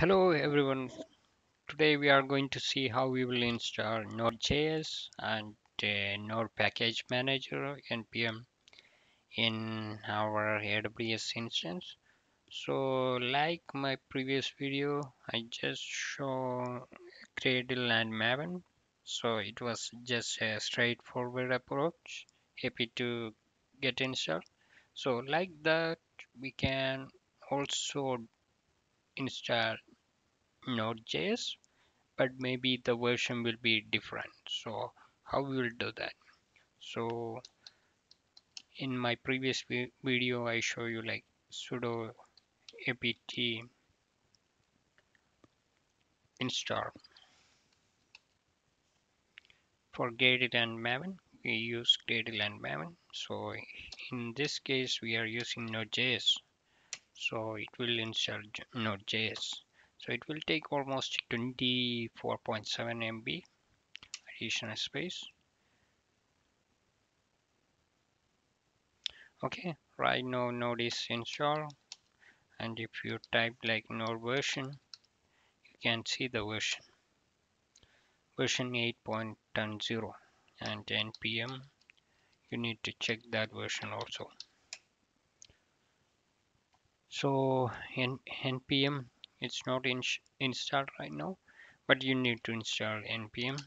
Hello everyone. Today we are going to see how we will install Node.js and uh, Node Package Manager npm in our AWS instance. So like my previous video, I just show Gradle and Maven. So it was just a straightforward approach, happy to get installed. So like that, we can also install Node.js but maybe the version will be different. So how we will do that? So in my previous video I show you like sudo apt install. For Gradle and Maven we use Gradle and Maven. So in this case we are using Node.js so it will install Node.js so it will take almost 24.7 MB additional space. Okay right now node is and if you type like node version you can see the version. Version 8.10 and npm you need to check that version also. So in npm it's not in installed right now but you need to install npm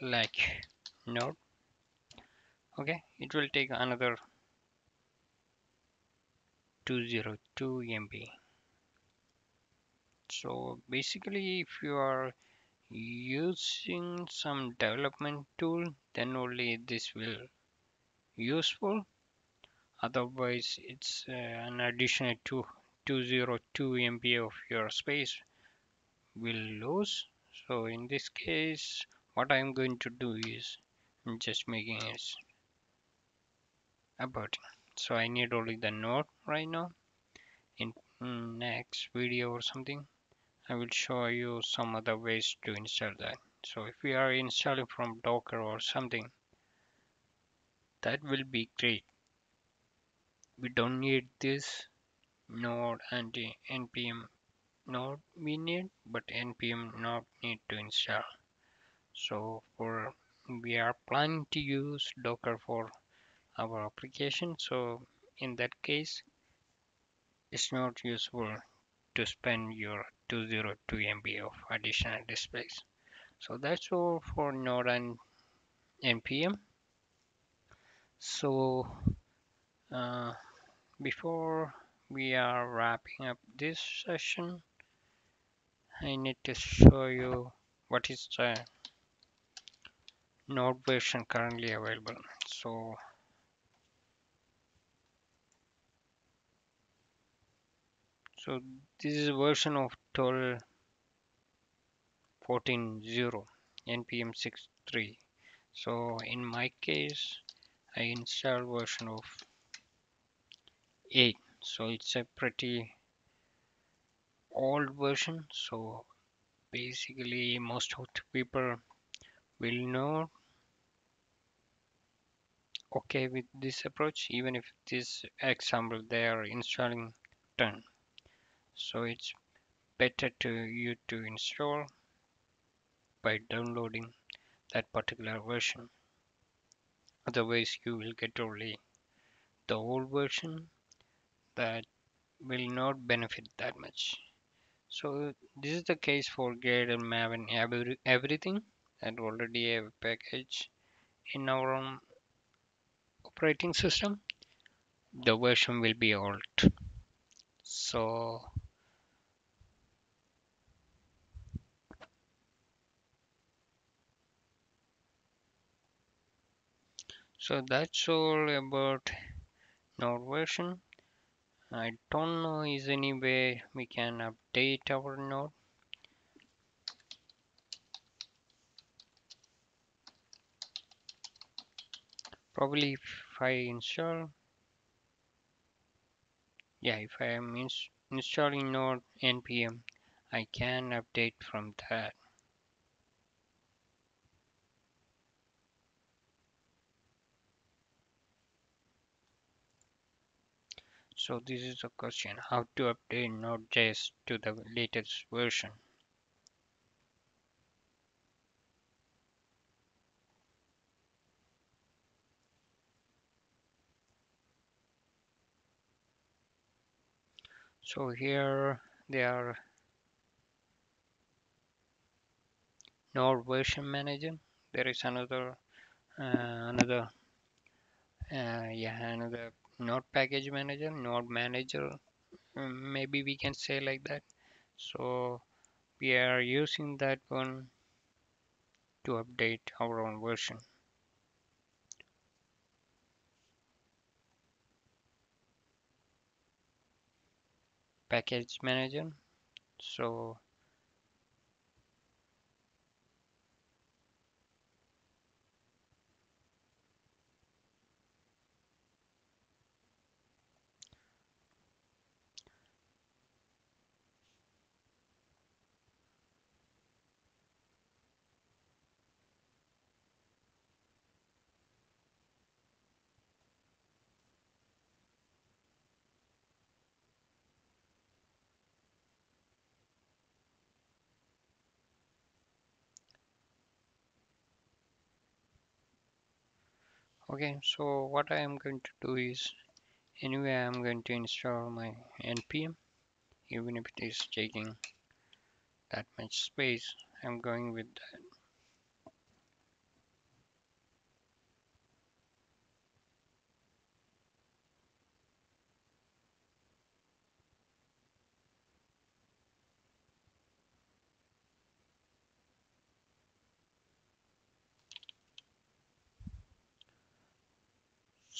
like node. Okay it will take another 202 MB so basically if you are using some development tool then only this will useful. Otherwise it's uh, an additional 2 202 MB of your space will lose. So in this case what I'm going to do is I'm just making it about so I need only the node right now. In next video or something I will show you some other ways to install that. So if we are installing from docker or something that will be great. We don't need this node and npm node we need but npm not need to install. So for we are planning to use docker for our application. So in that case it's not useful to spend your 202 MB of additional space so that's all for node and npm so uh, before we are wrapping up this session I need to show you what is the node version currently available. So so this is a version of 12 14.0 npm 6.3 so in my case I install version of 8 so it's a pretty old version. So basically most of the people will know okay with this approach even if this example they are installing 10 so it's better to you to install by downloading that particular version. Otherwise you will get only the old version that will not benefit that much. So this is the case for Gradle Maven every, everything and already have a package in our own operating system. The version will be old. So so that's all about node version. I don't know is any way we can update our node. Probably if I install yeah if I am ins installing node npm I can update from that So this is the question, how to update Node.js to the latest version. So here they are Node version manager. There is another uh, another uh, yeah another Node package manager, Node manager. um, Maybe we can say like that. So we are using that one to update our own version. Package manager. So okay, so what I am going to do is anyway I'm going to install my npm even if it is taking that much space I'm going with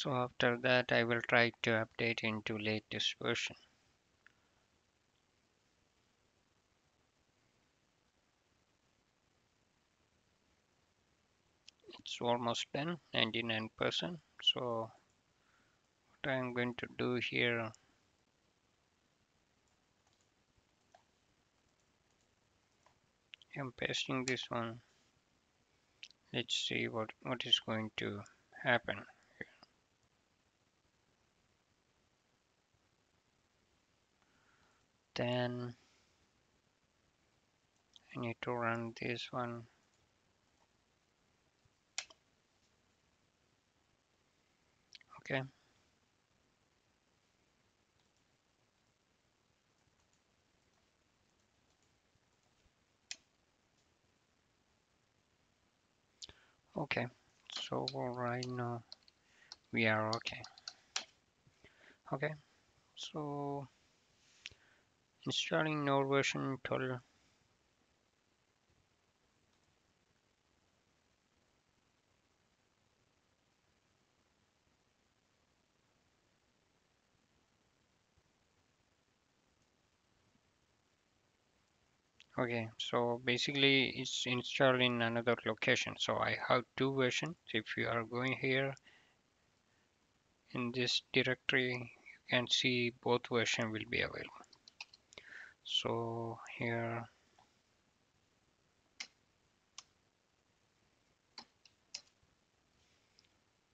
so after that I will try to update into latest version. It's almost done 99% so what I'm going to do here I'm pasting this one. Let's see what what is going to happen then I need to run this one. Okay. Okay. So right now we are okay. Okay. So installing node version 12 okay so basically it's installed in another location. So I have two versions. If you are going here in this directory you can see both version will be available so here.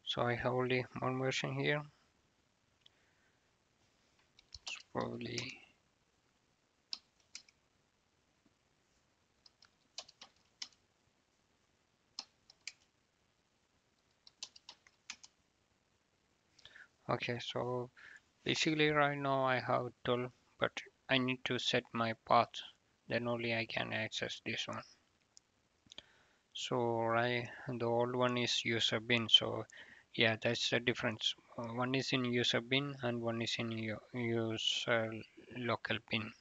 So I have only one version here. It's probably okay so basically right now I have 12 but I need to set my path. Then only I can access this one. So right the old one is user bin. So yeah that's the difference. Uh, one is in user bin and one is in your user local bin.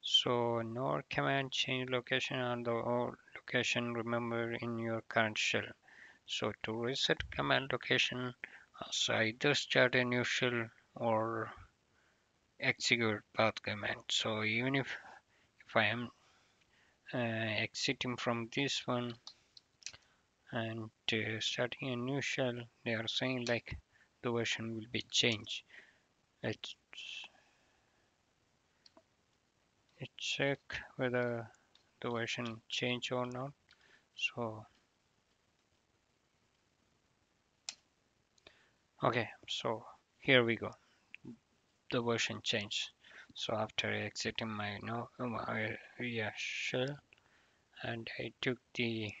So node command change location and the old location remember in your current shell. So to reset command location so either start a new shell or execute path command. So even if if I am uh, exiting from this one and uh, starting a new shell they are saying like the version will be changed. Let's let's check whether the version change or not. So okay so here we go the version change. So after exiting my no my yeah, shell and I took the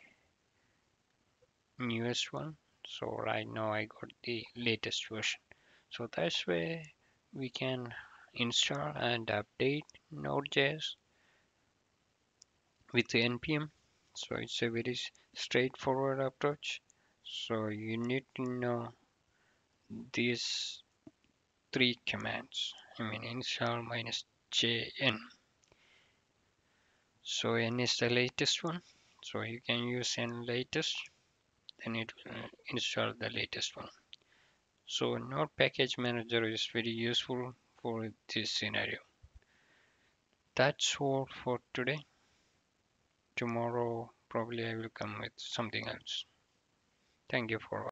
newest one. So right now I got the latest version. So that's where we can install and update node.js with the npm so it's a very straightforward approach. So you need to know these three commands. I mean install minus jn so n is the latest one. So you can use n latest then it will install the latest one. So node package manager is very useful for this scenario. That's all for today. Tomorrow probably I will come with something else. Thank you for